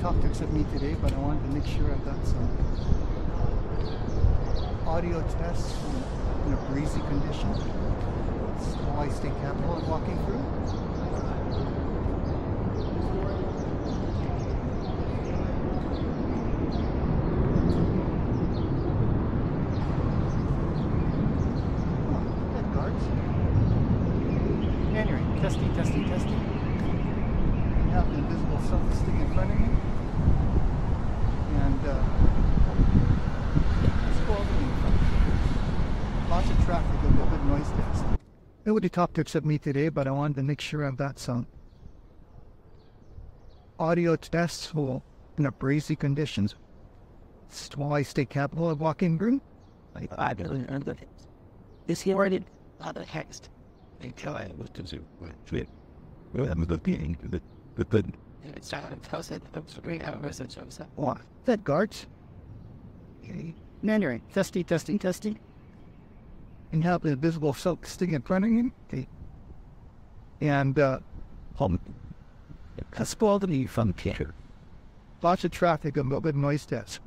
top tips of me today, but I wanted to make sure I've got some audio tests in a breezy condition. It's Hawaii State Capitol I'm walking through. Testing, testing, testing. I have an invisible selfie stick in front of me. And uh, let's in front. Lots of traffic, a little bit noise test. Nobody top tips at me today, but I wanted to make sure I've got some audio tests for in a breezy conditions. It's Hawaii State Capitol I'm walking through. I, I don't know that is he already on the text? I tell I was to do with it. Well, I'm looking at the the the it's not a thousand of three hours of Joseph. That guards. Okay. Anyway, testing, testing, testing. And have the invisible silk stick in front of him. Okay. And uh, Home. That's called me from Peter. lots of traffic, and a little bit of noise test.